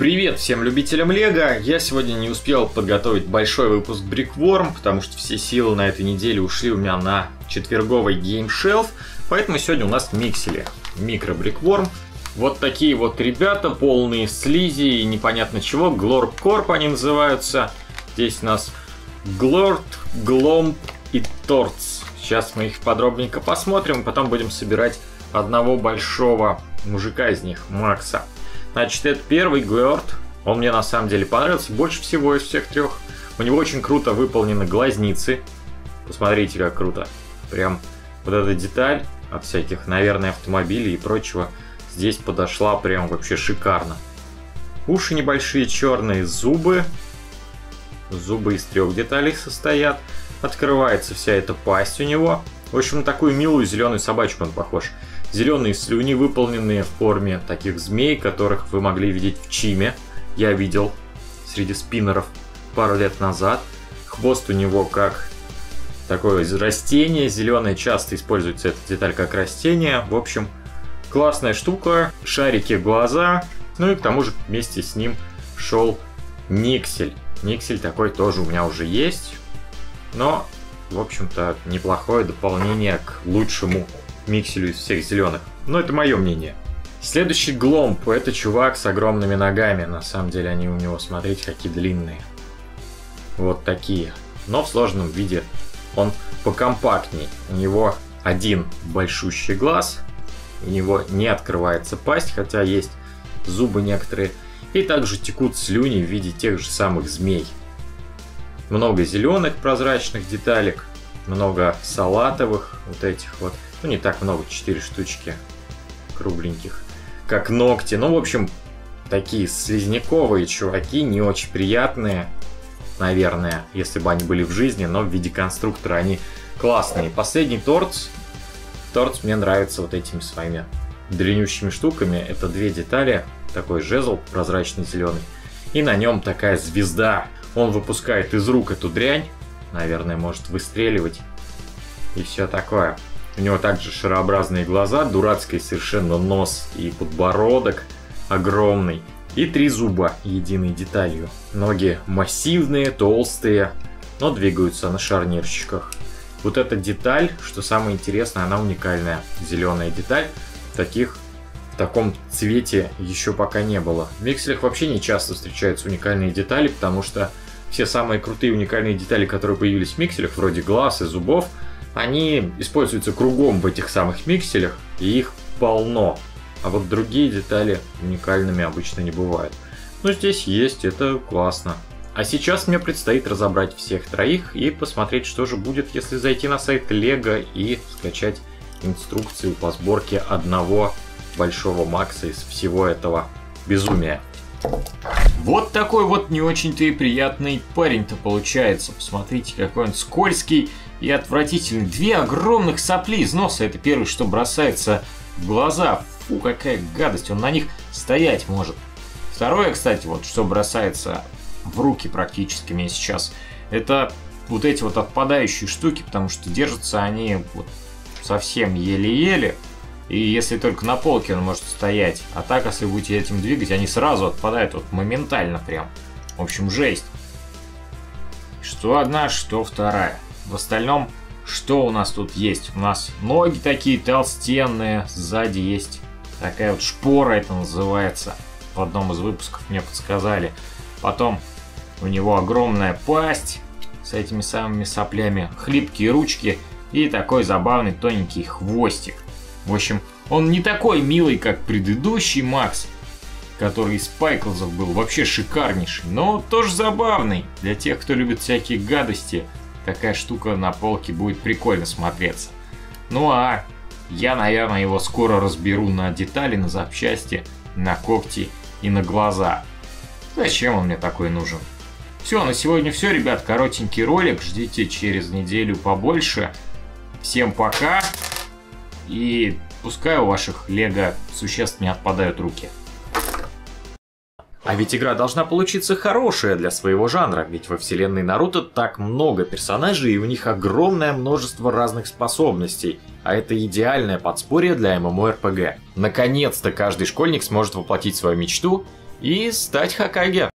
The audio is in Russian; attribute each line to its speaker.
Speaker 1: Привет всем любителям Лего! Я сегодня не успел подготовить большой выпуск Brickworm, потому что все силы на этой неделе ушли у меня на четверговый Shelf, поэтому сегодня у нас миксели. Микро Brickworm. Вот такие вот ребята, полные слизи и непонятно чего. Glorp Corp они называются. Здесь у нас Glort, Glomp и Торц. Сейчас мы их подробненько посмотрим, потом будем собирать одного большого мужика из них, Макса. Значит, это первый Глорд. Он мне на самом деле понравился больше всего из всех трех. У него очень круто выполнены глазницы. Посмотрите, как круто. Прям вот эта деталь от всяких, наверное, автомобилей и прочего здесь подошла прям вообще шикарно. Уши небольшие, черные зубы. Зубы из трех деталей состоят. Открывается вся эта пасть у него. В общем, на такую милую зеленую собачку он похож. Зеленые слюни, выполненные в форме таких змей, которых вы могли видеть в Чиме. Я видел среди спиннеров пару лет назад. Хвост у него как такое растение зеленое, часто используется эта деталь как растение. В общем, классная штука, шарики глаза, ну и к тому же вместе с ним шел Никсель. Никсель такой тоже у меня уже есть, но, в общем-то, неплохое дополнение к лучшему микселю из всех зеленых. Но это мое мнение. Следующий Гломп это чувак с огромными ногами. На самом деле они у него, смотрите, какие длинные. Вот такие. Но в сложном виде он покомпактней. У него один большущий глаз. У него не открывается пасть, хотя есть зубы некоторые. И также текут слюни в виде тех же самых змей. Много зеленых прозрачных деталек, много салатовых вот этих вот. Ну, не так много, 4 штучки кругленьких. Как ногти. Ну, в общем, такие слизняковые чуваки, не очень приятные, наверное, если бы они были в жизни, но в виде конструктора они классные. Последний торт. Торт мне нравится вот этими своими длиннющими штуками. Это две детали, такой жезл прозрачный зеленый. И на нем такая звезда. Он выпускает из рук эту дрянь. Наверное, может выстреливать. И все такое. У него также шарообразные глаза, дурацкий совершенно нос и подбородок огромный. И три зуба единой деталью. Ноги массивные, толстые, но двигаются на шарнирчиках. Вот эта деталь, что самое интересное, она уникальная. Зеленая деталь. Таких в таком цвете еще пока не было. В микселях вообще не часто встречаются уникальные детали, потому что все самые крутые уникальные детали, которые появились в микселях, вроде глаз и зубов, они используются кругом в этих самых микселях, и их полно. А вот другие детали уникальными обычно не бывают. Но здесь есть, это классно. А сейчас мне предстоит разобрать всех троих и посмотреть, что же будет, если зайти на сайт Lego и скачать инструкцию по сборке одного большого Макса из всего этого безумия. Вот такой вот не очень-то и приятный парень-то получается. Посмотрите, какой он скользкий и отвратительный. Две огромных сопли из носа. Это первое, что бросается в глаза. Фу, какая гадость. Он на них стоять может. Второе, кстати, вот что бросается в руки практически мне сейчас, это вот эти вот отпадающие штуки, потому что держатся они вот совсем еле-еле. И если только на полке он может стоять. А так, если будете этим двигать, они сразу отпадают вот моментально прям. В общем, жесть. Что одна, что вторая. В остальном, что у нас тут есть? У нас ноги такие толстенные, сзади есть такая вот шпора это называется. В одном из выпусков мне подсказали. Потом у него огромная пасть с этими самыми соплями, хлипкие ручки и такой забавный тоненький хвостик. В общем, он не такой милый, как предыдущий Макс, который из Пайклзов был вообще шикарнейший, но тоже забавный. Для тех, кто любит всякие гадости, такая штука на полке будет прикольно смотреться. Ну а я, наверное, его скоро разберу на детали, на запчасти, на когти и на глаза. Зачем он мне такой нужен? Все, на сегодня все, ребят. Коротенький ролик. Ждите через неделю побольше. Всем пока. И пускай у ваших лего существ не отпадают руки. А ведь игра должна получиться хорошая для своего жанра, ведь во вселенной Наруто так много персонажей и у них огромное множество разных способностей, а это идеальное подспорье для MMORPG. Наконец-то каждый школьник сможет воплотить свою мечту и стать Хакаге.